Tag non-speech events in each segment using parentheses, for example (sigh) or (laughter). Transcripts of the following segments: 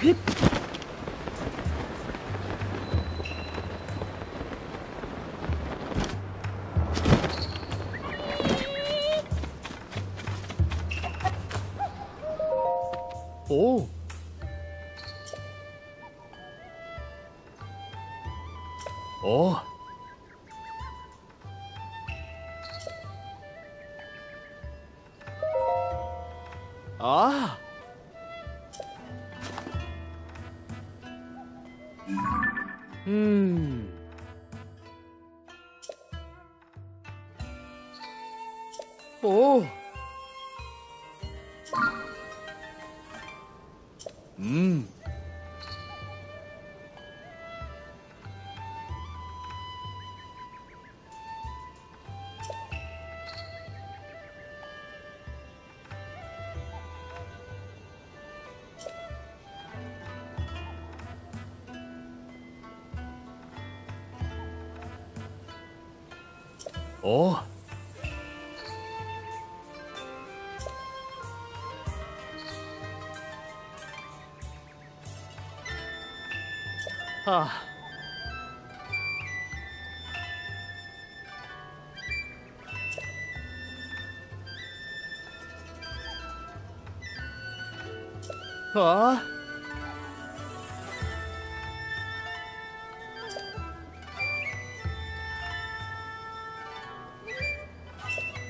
휙 おはあ。はあ。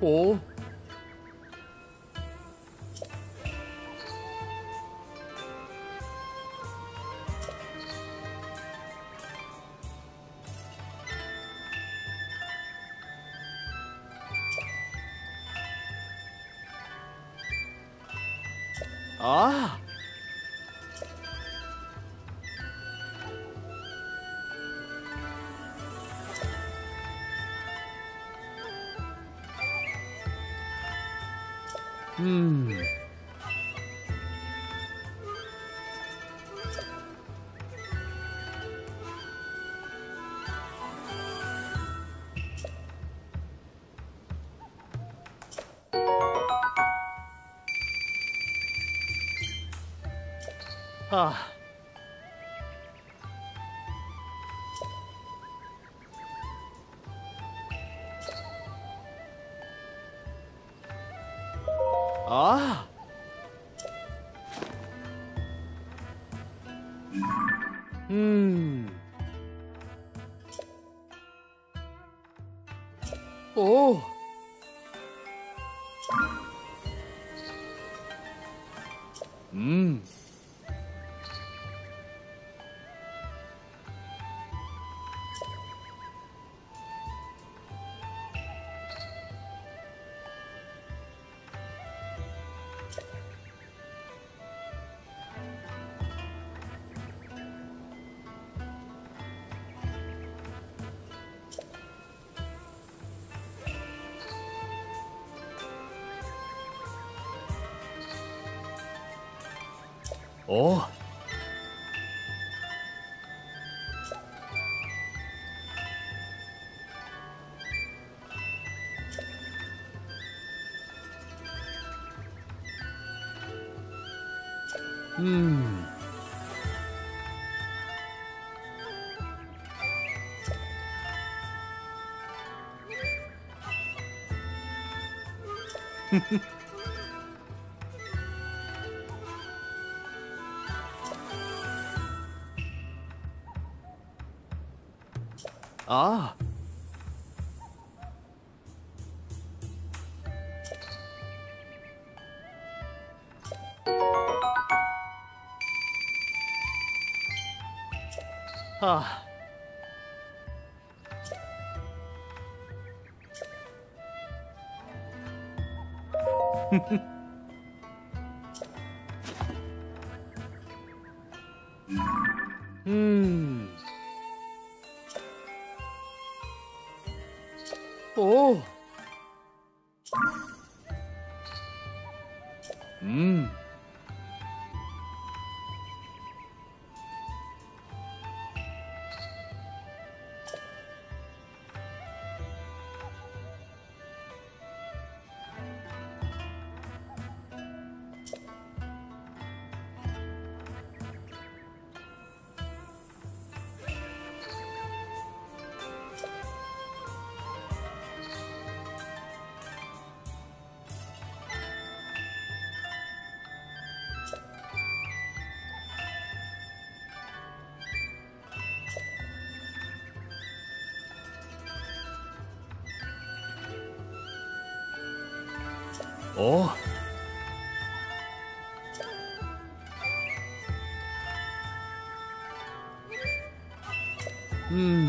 哦。 아. 아. 음. 오. お。うん。フフあ。あはあ。ふ (laughs) ふうん。哦。嗯。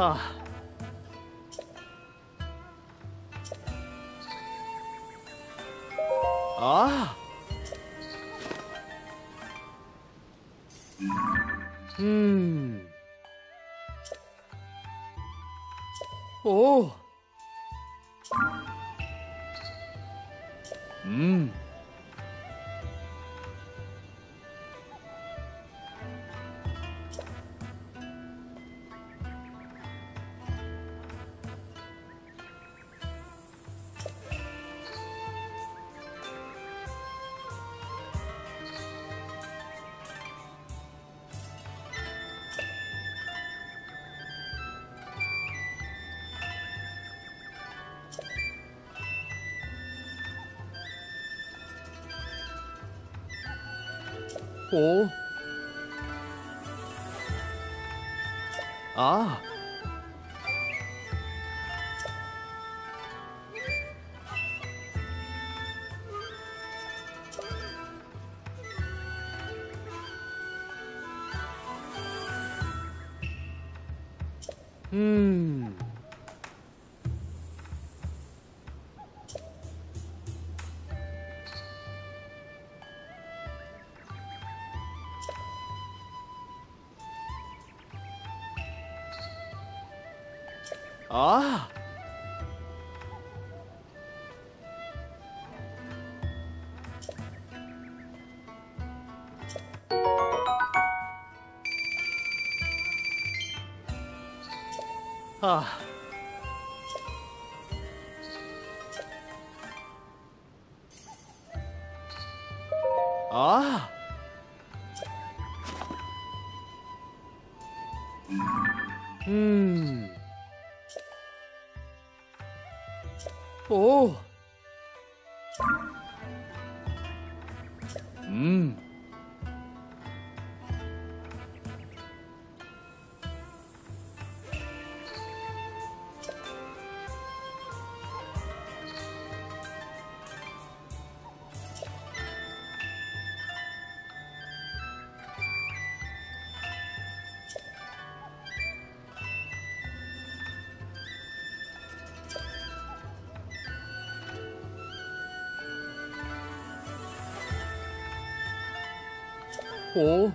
啊。哦啊？ 아. 아. 음. 오. 하고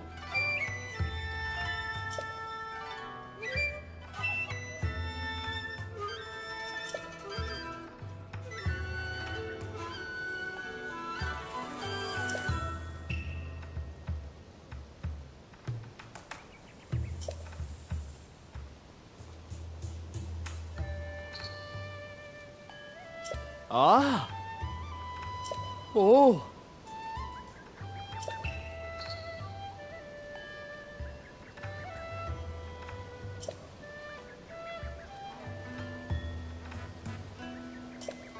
아! 오!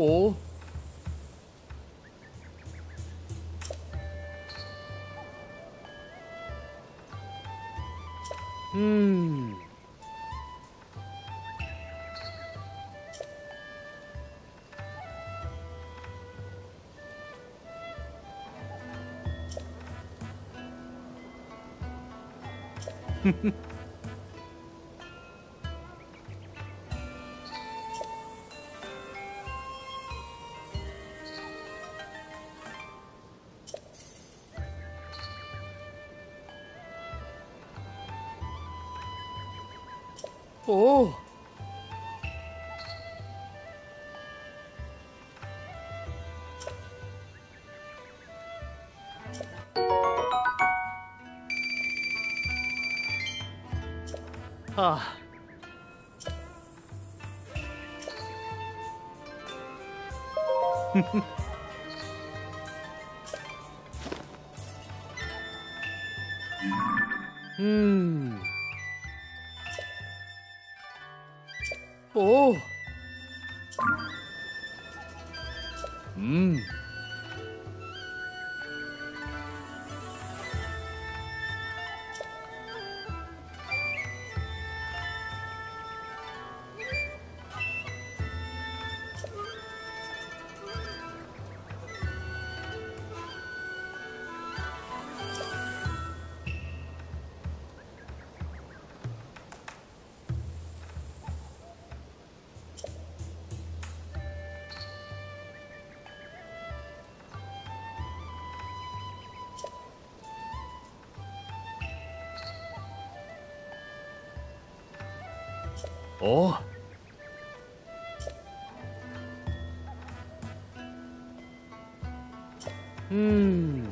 pull. Hmm. (laughs) 哦。啊。(laughs) 嗯。嗯 오. 음. おう。ん。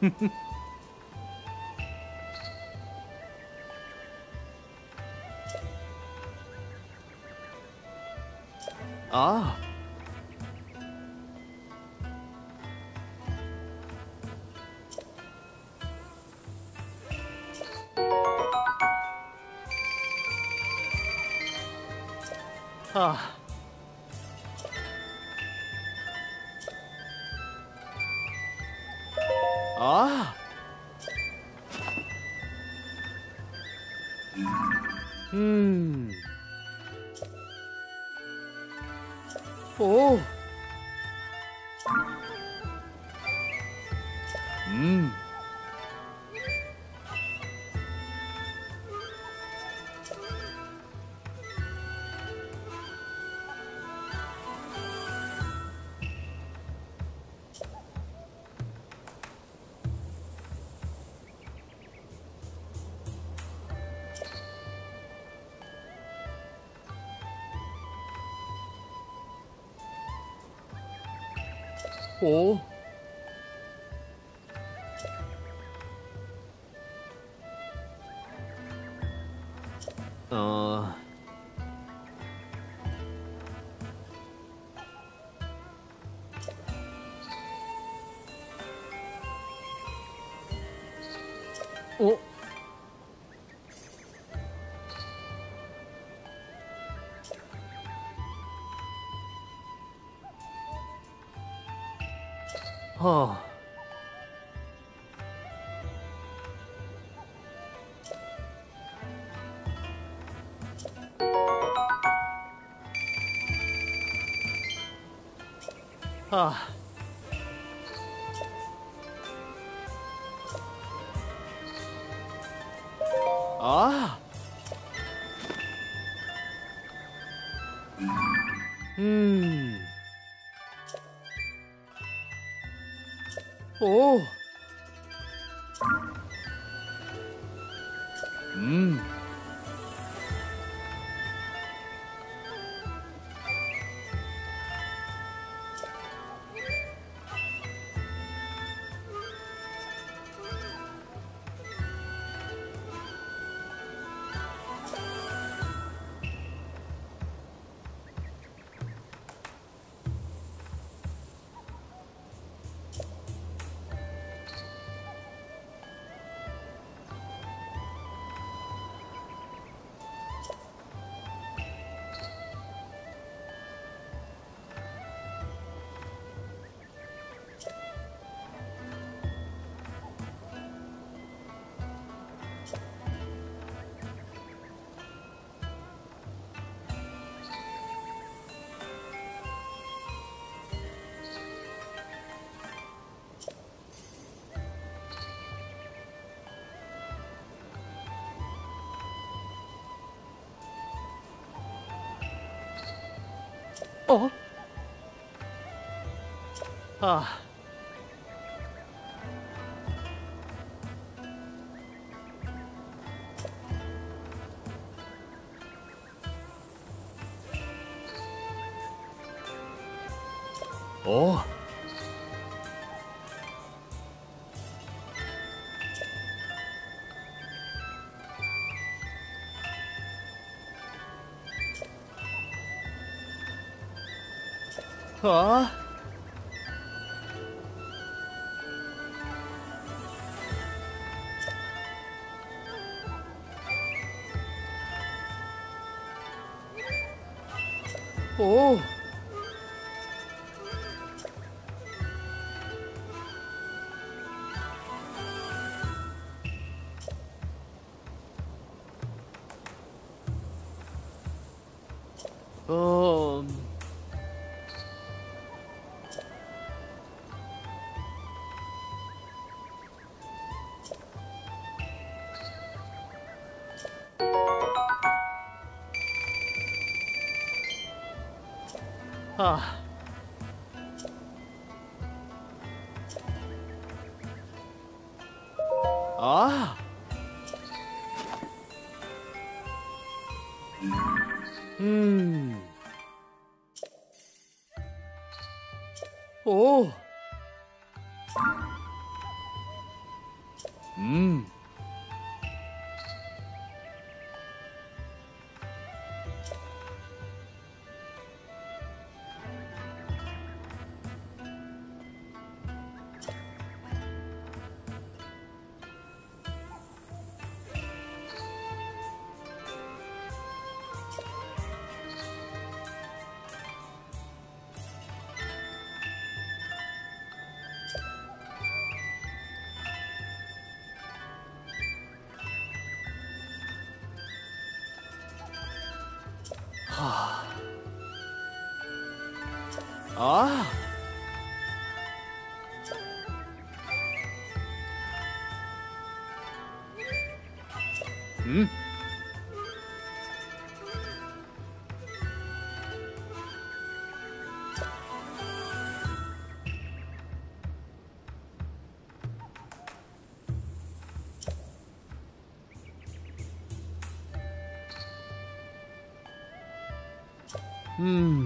フフ啊。啊。哦嗯 아. 아. 음. 오. 哦。啊。 자. 오. 아. 음. 음.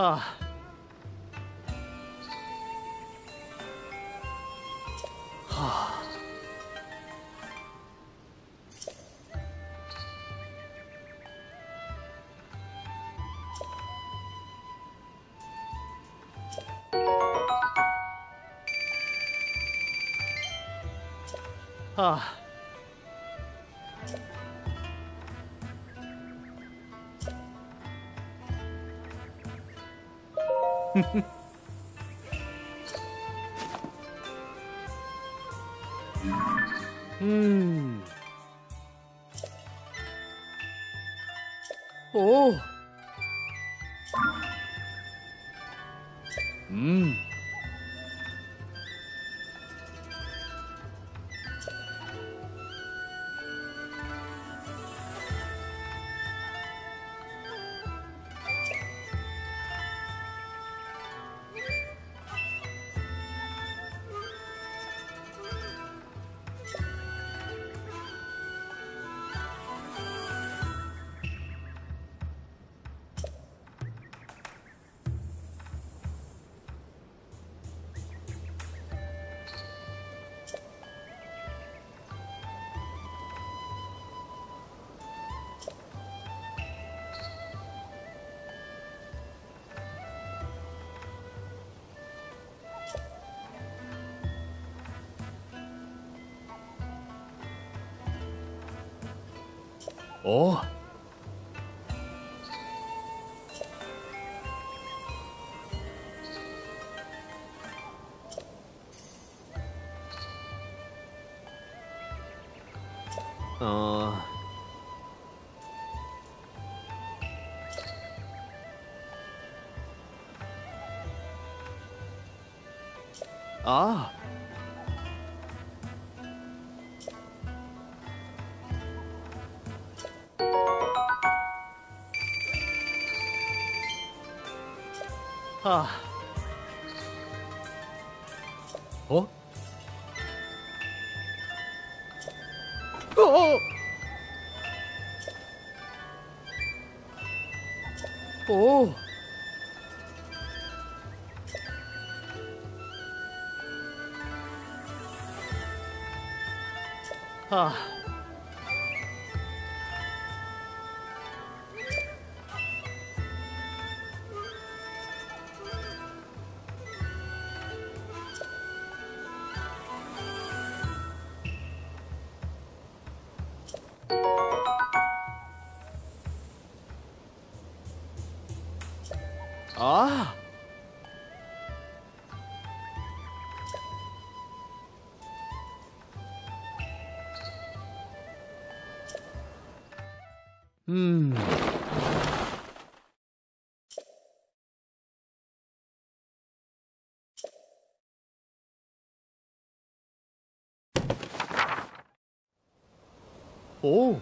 はあ。はあ。うん Mm. おおあ Oh. うん。おお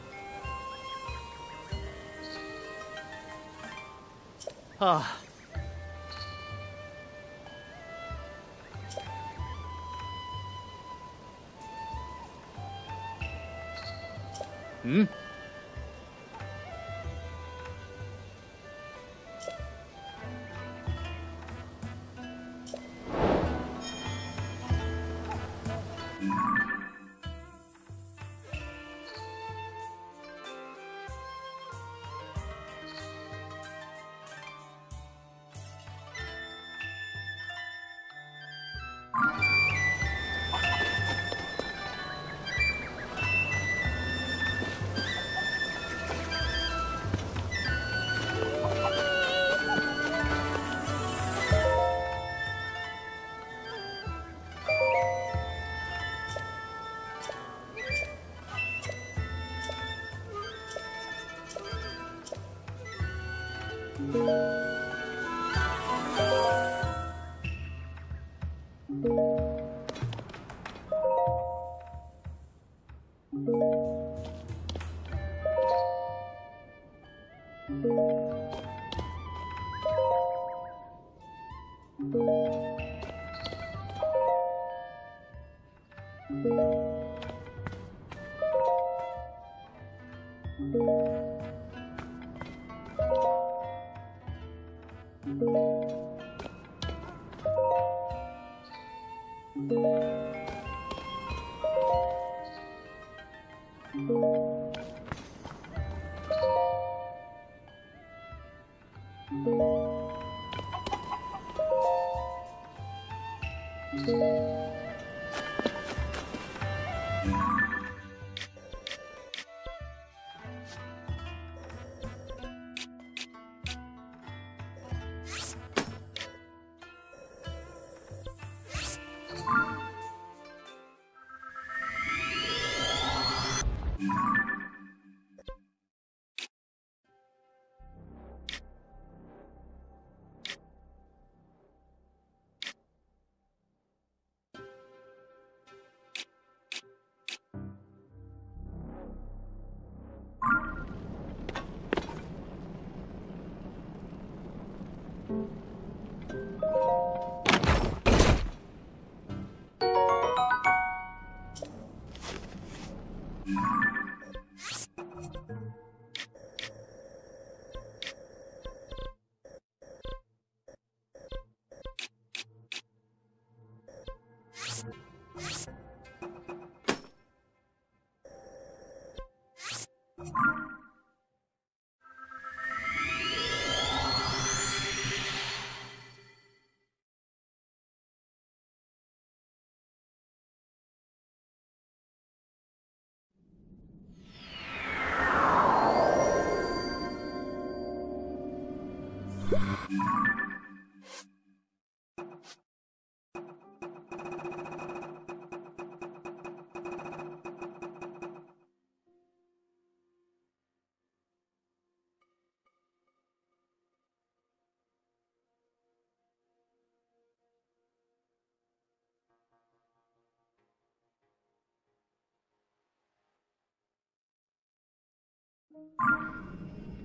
う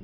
ん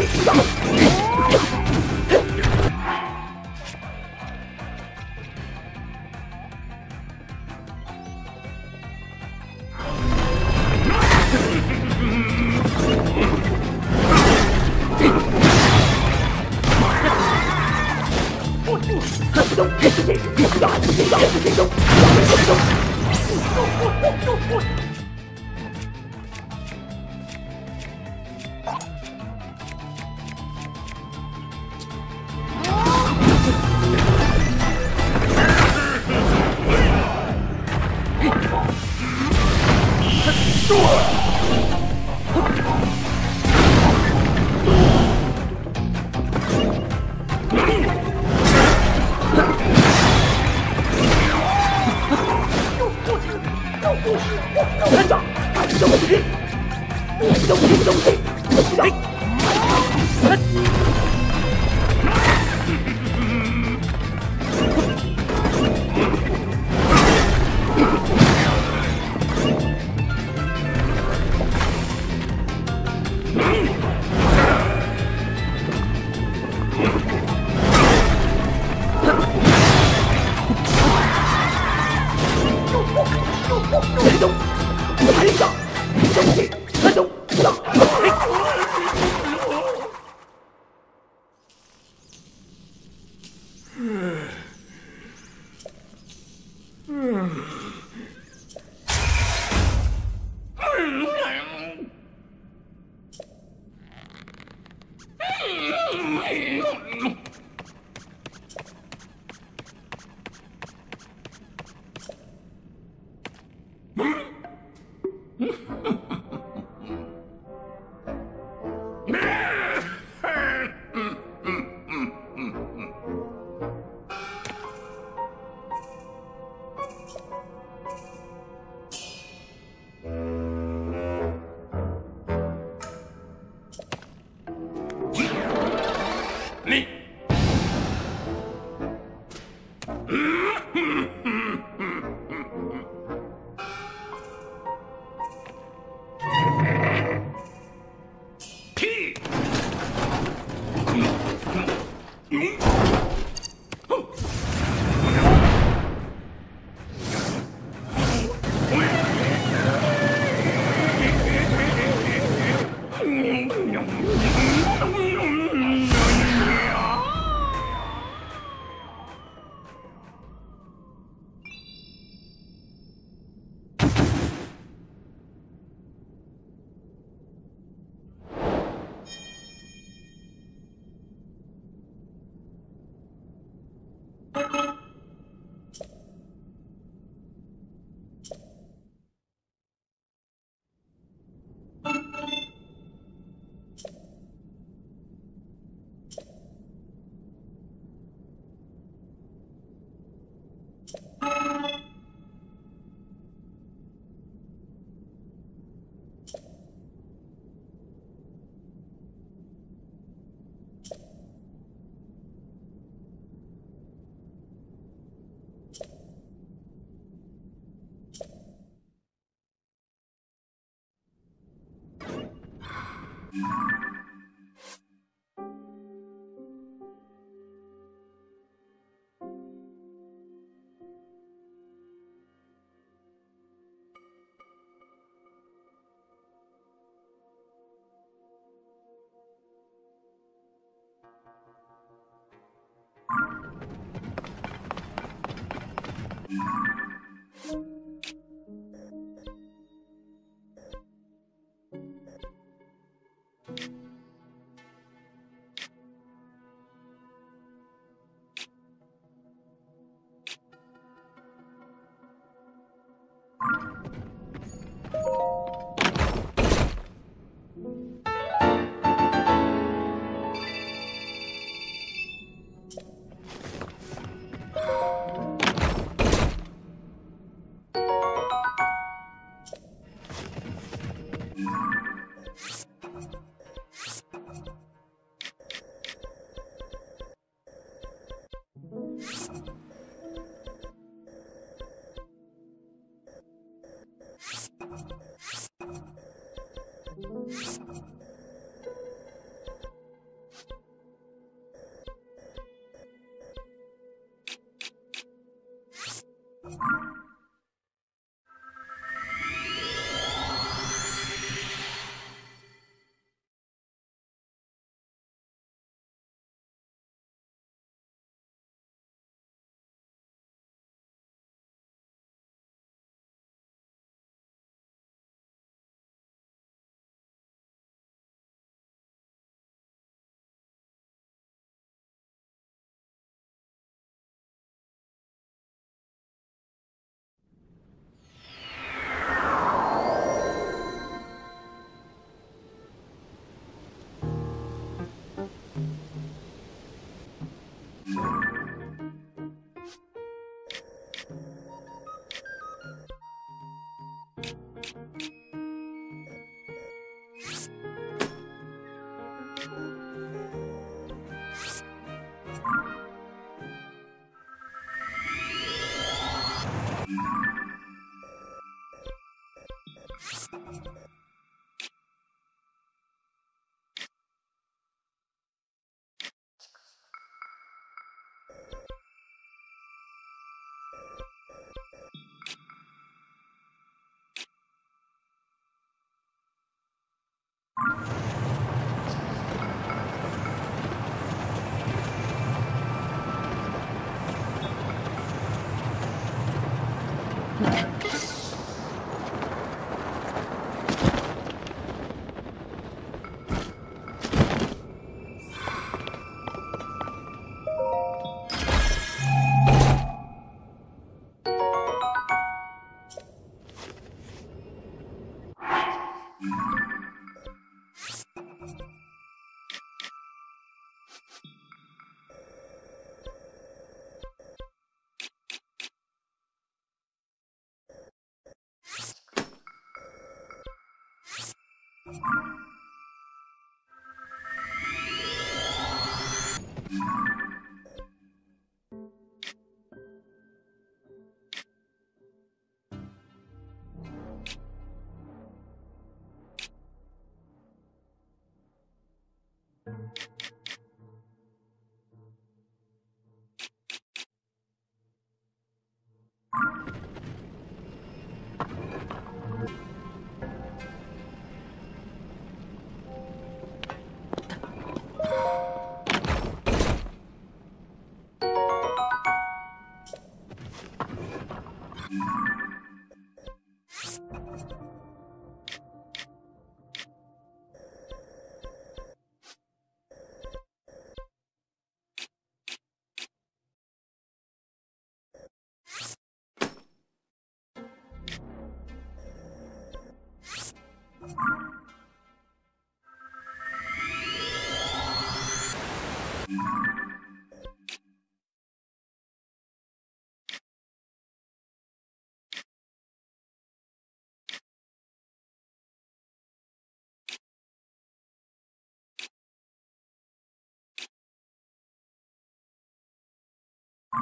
Oh, my God. Để đúng you